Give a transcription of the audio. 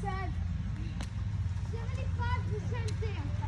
said. 75% there.